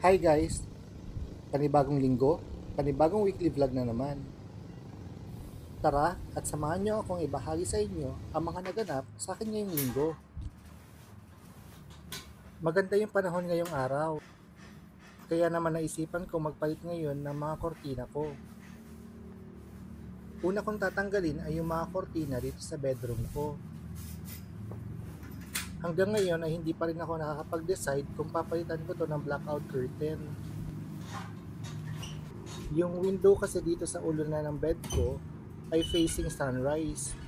Hi guys! Panibagong linggo, panibagong weekly vlog na naman. Tara at samahan niyo akong ibahagi sa inyo ang mga naganap sa akin ngayong linggo. Maganda yung panahon ngayong araw. Kaya naman naisipan ko magpalit ngayon ng mga kortina ko. Una kong tatanggalin ay yung mga kortina dito sa bedroom ko. Hanggang ngayon ay hindi pa rin ako nakakapag-decide kung papalitan ko to ng blackout curtain. Yung window kasi dito sa ulo na ng bed ko ay facing sunrise.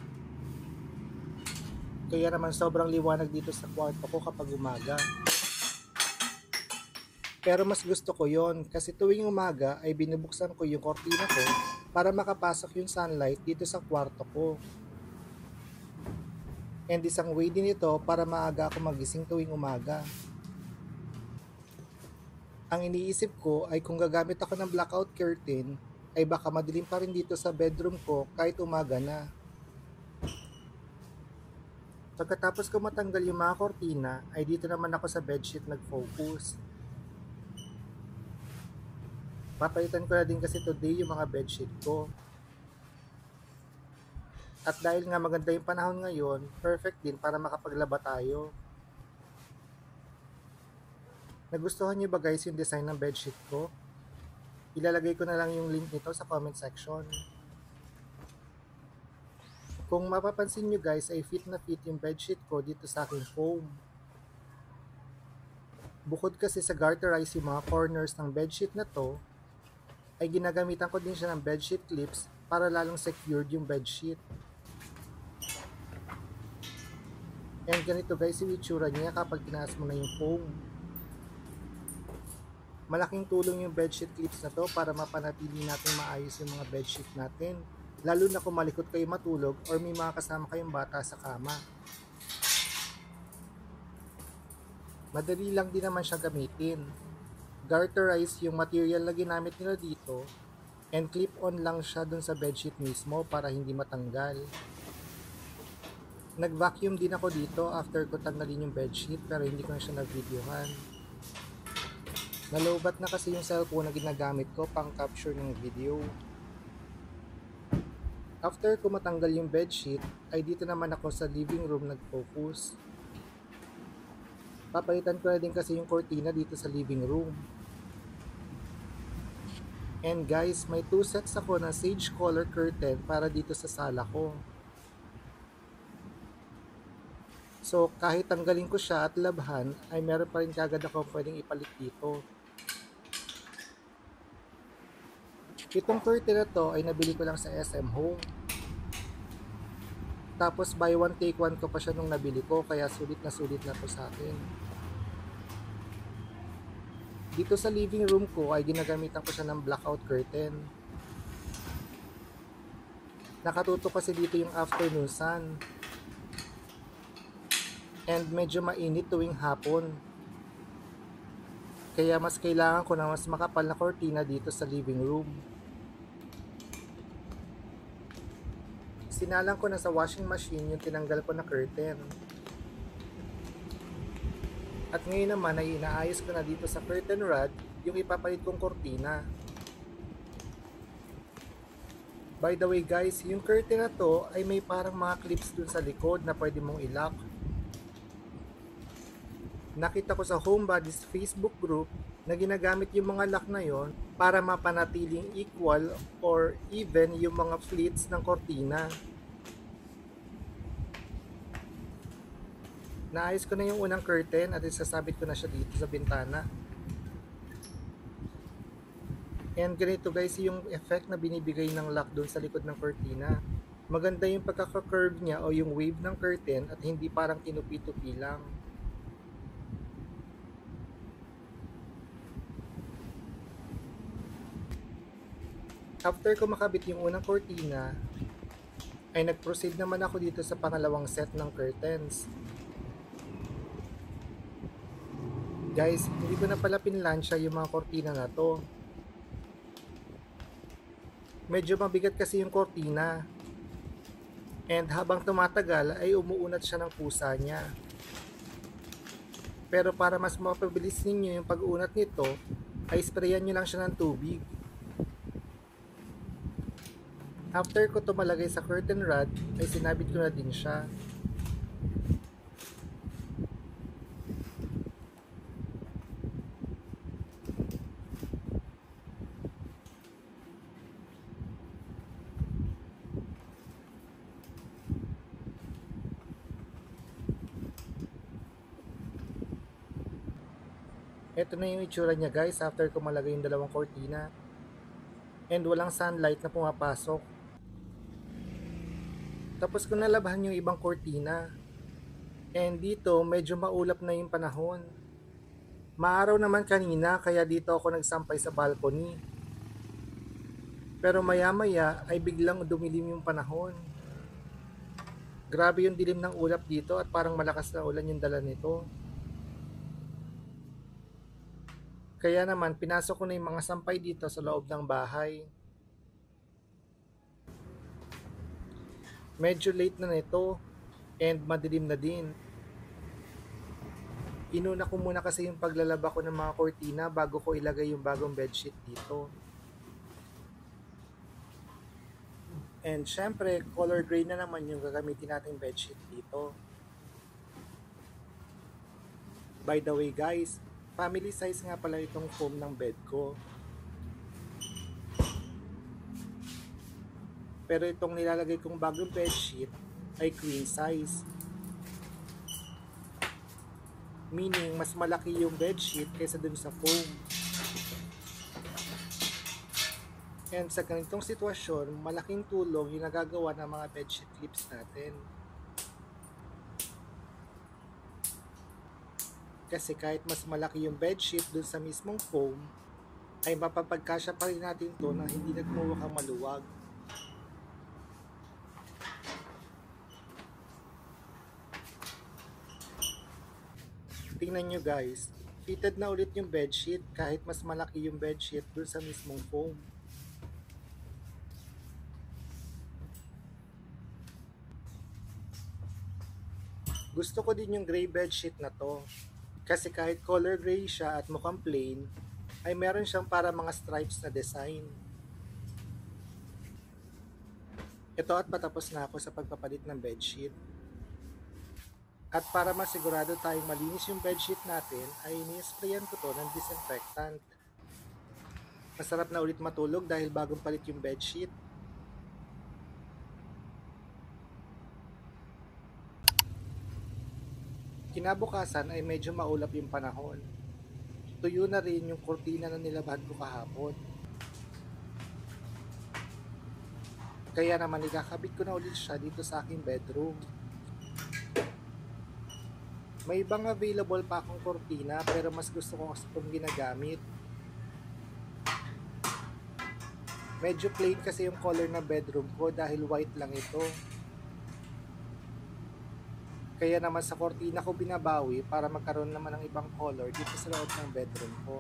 Kaya naman sobrang liwanag dito sa kwarto ko kapag umaga. Pero mas gusto ko yon kasi tuwing umaga ay binubuksan ko yung kortina ko para makapasok yung sunlight dito sa kwarto ko. And isang way din ito para maaga ako magising tuwing umaga. Ang iniisip ko ay kung gagamit ako ng blackout curtain, ay baka madilim pa rin dito sa bedroom ko kahit umaga na. Pagkatapos ko matanggal yung mga kortina, ay dito naman ako sa bedsheet nag-focus. Papalitan ko na din kasi today yung mga bedsheet ko. At dahil nga maganda yung panahon ngayon, perfect din para makapaglaba tayo. Nagustuhan niyo ba guys yung design ng bedsheet ko? Ilalagay ko na lang yung link nito sa comment section. Kung mapapansin nyo guys ay fit na fit yung bedsheet ko dito sa aking foam. Bukod kasi sa garterize yung mga corners ng bedsheet na to, ay ginagamitan ko din siya ng bedsheet clips para lalong secured yung bedsheet. And ganito guys yung itsura niya kapag tinaas mo na yung foam. Malaking tulong yung bedsheet clips na to para mapanatili natin maayos yung mga bedsheet natin. Lalo na kung malikot kayo matulog or may mga kasama kayong bata sa kama. Madali lang din naman siya gamitin. Garterize yung material na ginamit nila dito and clip-on lang siya dun sa bedsheet mismo para hindi matanggal. Nag-vacuum din ako dito after ko tanggalin yung bedsheet pero hindi ko na siya nag-videohan. Nalobat na kasi yung cellphone na ginagamit ko pang capture ng video. After ko matanggal yung bedsheet, ay dito naman ako sa living room nag-focus. Papalitan ko na din kasi yung cortina dito sa living room. And guys, may two sets ako na sage color curtain para dito sa sala ko. So kahit tanggalin ko siya at labhan, ay meron pa rin kagad ako pwedeng ipalit dito. Itong curtain na to ay nabili ko lang sa SM Home. Tapos buy one take one ko pa siya nung nabili ko kaya sulit na sulit na to sa akin. Dito sa living room ko ay ginagamitan ko siya ng blackout curtain. Nakatutok kasi dito yung afternoon sun and medyo mainit tuwing hapon. Kaya mas kailangan ko na mas makapal na kortina dito sa living room. Sinalang ko na sa washing machine yung tinanggal ko na curtain. At ngayon naman ay inaayos ko na dito sa curtain rod yung ipapalit kong kortina. By the way guys, yung curtain na to ay may parang mga clips dun sa likod na pwede mong ilock. Nakita ko sa Homebodies Facebook group na ginagamit yung mga lock na yon para mapanatiling equal or even yung mga pleats ng kortina. Naayos ko na yung unang curtain at isasabit ko na siya dito sa bintana. And ganito guys yung effect na binibigay ng lock doon sa likod ng cortina. Maganda yung pagkaka-curve niya o yung wave ng curtain at hindi parang tinupi-tupi lang. After ko makabit yung unang kortina, ay nag-proceed naman ako dito sa pangalawang set ng curtains. Guys, hindi ko na pala pinlansya yung mga kortina na to. Medyo mabigat kasi yung kortina. And habang tumatagal ay umuunat siya ng pusa niya. Pero para mas mapabilis ninyo yung pag-unat nito, ay sprayan nyo lang siya ng tubig. After ko to malagay sa curtain rod, ay sinabit ko na din siya. Na yung itsura niya guys after ko malagay yung dalawang kortina. And walang sunlight na pumapasok. Tapos ko nalabahan yung ibang kortina. And dito medyo maulap na yung panahon. Maaraw naman kanina kaya dito ako nagsampay sa balcony. Pero maya maya ay biglang dumilim yung panahon. Grabe yung dilim ng ulap dito at parang malakas na ulan yung dala nito. Kaya naman, pinasok ko na yung mga sampay dito sa loob ng bahay. Medyo late na nito and madilim na din. Inuna ko muna kasi yung paglalaba ko ng mga kortina bago ko ilagay yung bagong bedsheet dito. And syempre, color gray na naman yung gagamitin nating bedsheet dito. By the way guys, Family size nga pala itong foam ng bed ko. Pero itong nilalagay kong bagong bedsheet ay queen size. Meaning, mas malaki yung bedsheet kaysa dun sa foam. And sa ganitong sitwasyon, malaking tulong yung nagagawa ng mga bedsheet clips natin. Kasi kahit mas malaki yung bedsheet dun sa mismong foam, ay mapapagkasya pa rin natin to na hindi nagmumukhang maluwag. Tingnan nyo guys, fitted na ulit yung bedsheet kahit mas malaki yung bedsheet dun sa mismong foam. Gusto ko din yung gray bedsheet na to kasi kahit color gray siya at mukhang plain, ay meron siyang para mga stripes na design. Ito at patapos na ako sa pagpapalit ng bedsheet. At para masigurado tayong malinis yung bedsheet natin, ay ini-sprayan ko to ng disinfectant. Masarap na ulit matulog dahil bagong palit yung bedsheet. Kinabukasan ay medyo maulap yung panahon. Tuyo na rin yung kurtina na nilabahan ko kahapon. Kaya naman ikakabit ko na ulit siya dito sa aking bedroom. May ibang available pa akong kurtina pero mas gusto ko kasi itong ginagamit. Medyo plain kasi yung color ng bedroom ko dahil white lang ito. Kaya naman sa kortina ko binabawi para magkaroon naman ng ibang color dito sa loob ng bedroom ko.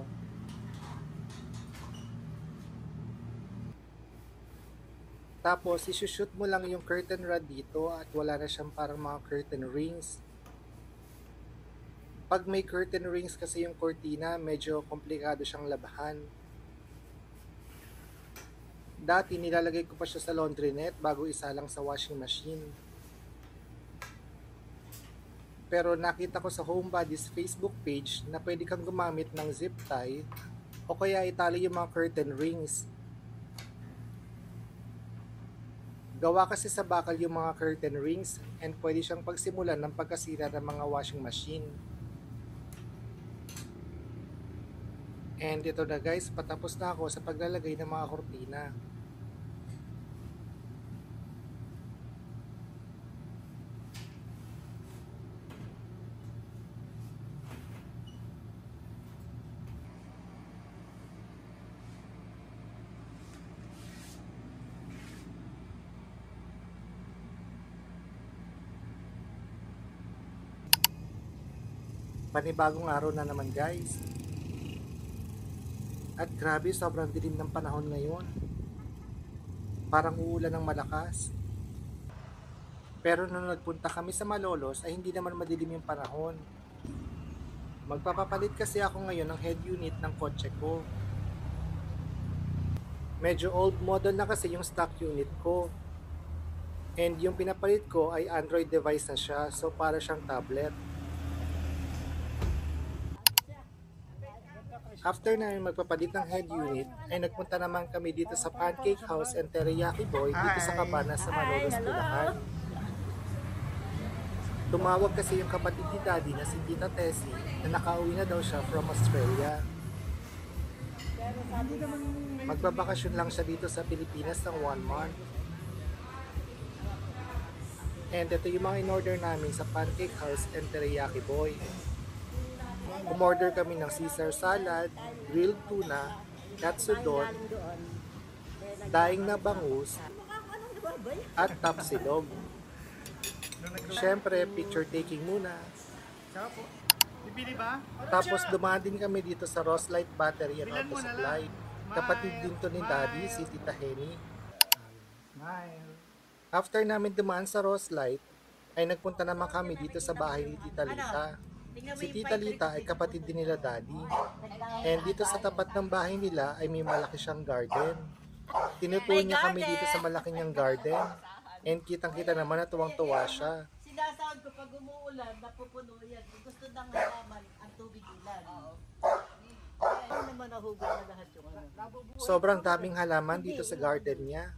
Tapos, isushoot mo lang yung curtain rod dito at wala na siyang parang mga curtain rings. Pag may curtain rings kasi yung kortina, medyo komplikado siyang labahan. Dati nilalagay ko pa siya sa laundry net bago isa lang sa washing machine. Pero nakita ko sa Homebodies Facebook page na pwede kang gumamit ng zip tie o kaya itali yung mga curtain rings. Gawa kasi sa bakal yung mga curtain rings and pwede siyang pagsimulan ng pagkasira ng mga washing machine. And ito na guys, patapos na ako sa paglalagay ng mga kortina. Panibagong araw na naman guys. At grabe, sobrang dilim ng panahon ngayon. Parang uulan ng malakas. Pero nung nagpunta kami sa Malolos ay hindi naman madilim yung panahon. Magpapapalit kasi ako ngayon ng head unit ng kotse ko. Medyo old model na kasi yung stock unit ko. And yung pinapalit ko ay Android device na siya, so para siyang tablet. After na magpapalit ng head unit, ay nagpunta naman kami dito sa Pancake House and Teriyaki Boy dito sa Cabana sa Malolos, Bulacan. Tumawag kasi yung kapatid ni Daddy na si Tita Tessie na nakauwi na daw siya from Australia. Magbabakasyon lang siya dito sa Pilipinas ng one month. And ito yung mga in-order namin sa Pancake House and Teriyaki Boy. Umorder kami ng Caesar salad, grilled tuna, katsudon, daing na bangus, at tapsilog. Siyempre, picture taking muna. Tapos dumaan din kami dito sa Roslight Battery and Auto Supply. Kapatid din to ni Daddy, si Tita Henny. After namin dumaan sa Roslight, ay nagpunta naman kami dito sa bahay ni Tita Lita. Si Tita Lita ay kapatid din nila Daddy. And dito sa tapat ng bahay nila ay may malaki siyang garden. Tinutuon niya kami dito sa malaki niyang garden. And kitang-kita naman na tuwang-tuwa siya. Sinasahod ko pag umuulan, napupuno yan. Gusto nang halaman, ang tubig ulan. Oo. Naman nahugot na lahat yung ano. Sobrang daming halaman dito sa garden niya.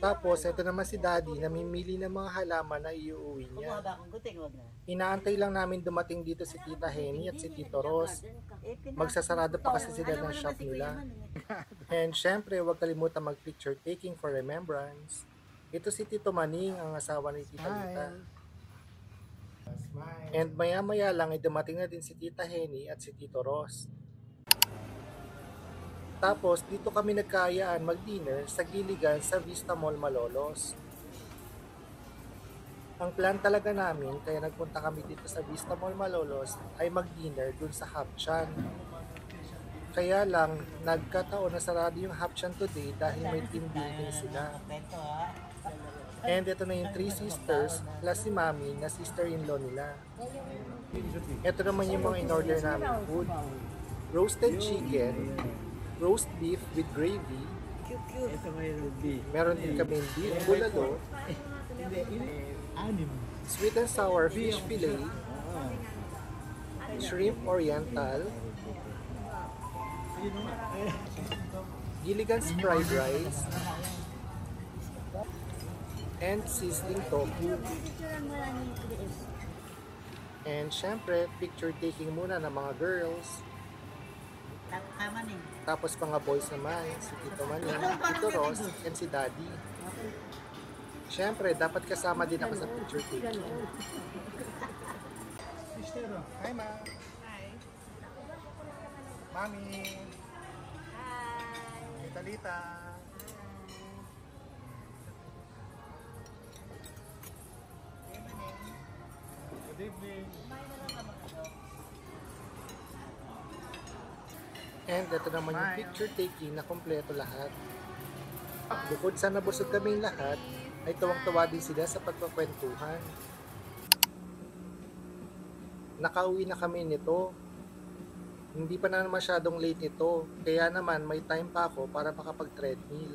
Tapos, ito naman si Daddy, namimili ng mga halaman na iuwi niya. mahaba akong guting, wag na. Inaantay lang namin dumating dito si Tita Henny at si Tito Ross. Eh, Magsasarado pa kasi sila ng shop nila. And syempre, huwag kalimutan mag-picture taking for remembrance. Ito si Tito Maning, ang asawa ni Tita Lita. And maya-maya lang ay dumating na din si Tita Henny at si Tito Ross. Tapos, dito kami nagkayaan mag-dinner sa giligan sa Vista Mall Malolos. Ang plan talaga namin, kaya nagpunta kami dito sa Vista Mall Malolos, ay mag-dinner dun sa Hapchan. Kaya lang, nagkataon na sarado yung Hapchan today dahil may team building sila. And ito na yung three sisters plus si mami na sister-in-law nila. Ito naman yung mga in-order namin food. Roasted chicken, roast beef with gravy, Cute, cute. Ito may ruby. meron din kami beef bulalo, Anim. sweet and sour fish fillet, shrimp oriental, gilligan's fried rice, and sizzling tofu. And syempre, picture taking muna ng mga girls. Tama na eh. Tapos mga boys naman, si Tito Maning, Tito Ross, and si Daddy. Syempre, dapat kasama din ako sa picture taking. Hi, Ma. Hi. Mami. Hi. Talita. Good evening. And ito naman yung picture taking na kompleto lahat. Bukod sa nabusog kaming lahat, ay tuwang-tuwa din sila sa pagpapwentuhan. Nakauwi na kami nito. Hindi pa na masyadong late ito, kaya naman may time pa ako para makapag-treadmill.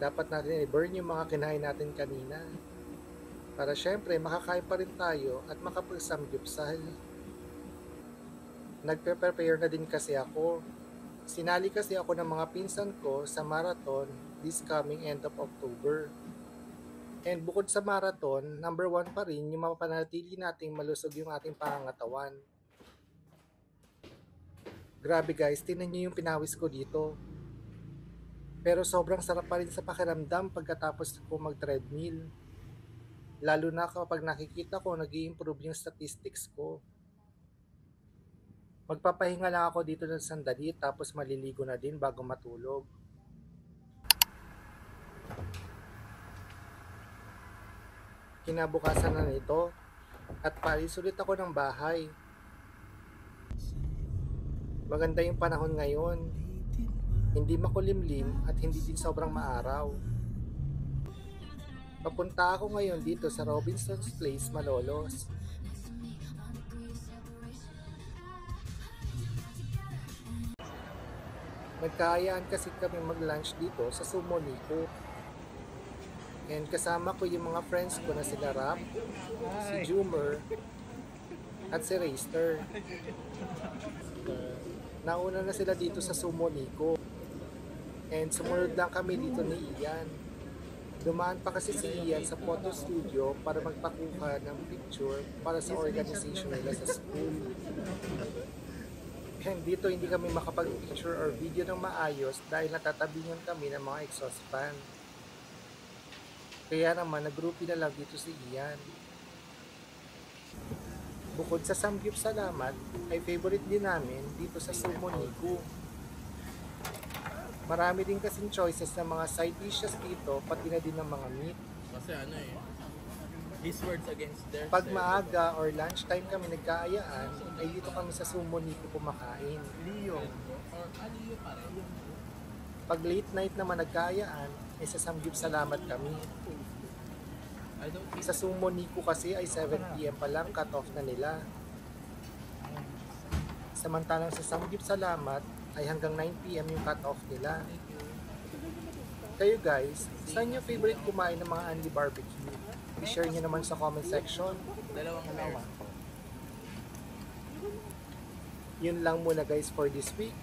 Dapat natin i-burn yung mga kinain natin kanina. Para syempre makakain pa rin tayo at makapag-samgyupsal. Nagpe-prepare na din kasi ako. Sinali kasi ako ng mga pinsan ko sa marathon this coming end of October. And bukod sa marathon, number one pa rin yung mapanatili nating malusog yung ating pangangatawan. Grabe guys, tingnan nyo yung pinawis ko dito. Pero sobrang sarap pa rin sa pakiramdam pagkatapos ko mag-treadmill. Lalo na kapag nakikita ko nag improve yung statistics ko. Magpapahinga lang ako dito ng sandali tapos maliligo na din bago matulog. Kinabukasan na nito, At paalis ulit ako ng bahay. Maganda yung panahon ngayon. Hindi makulimlim at hindi din sobrang maaraw. Papunta ako ngayon dito sa Robinson's Place, Malolos. Nagkaayaan kasi kami mag-lunch dito sa Sumo Nico. And kasama ko yung mga friends ko na sila Rap, si Jumer, at si Rayster. Uh, nauna na sila dito sa Sumo Nico. And sumunod lang kami dito ni Ian. Dumaan pa kasi si Ian sa photo studio para magpakuha ng picture para sa organization nila sa school. Dito hindi kami makapag-picture or video ng maayos dahil natatabingan kami ng mga exhaust fan. Kaya naman nagrupi na lang dito si Ian. Bukod sa Samgyup Salamat, ay favorite din namin dito sa Sumo. Marami din kasing choices ng mga side dishes dito, pati na din ng mga meat. Kasi ano eh, his words against theirs. Pag maaga or lunchtime kami nagkaayaan, ay dito kami sa Sumo Niku kumakain. Leo. Pag late night naman nagkaayaan, ay sa Samgyup Salamat kami. Sa Sumo Niku kasi ay 7pm pa lang cut off na nila. Samantalang sa Samgyup Salamat ay hanggang 9pm yung cut off nila. Kayo guys, saan yung favorite kumain ng mga Andy Barbecue? I-share nyo naman sa comment section. dalawang pair. Yun lang muna guys for this week.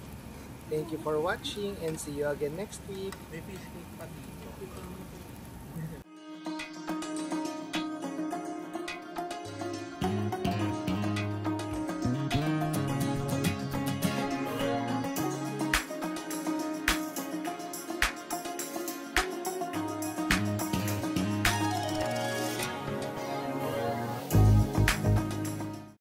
Thank you for watching and see you again next week. May fish cake pa dito.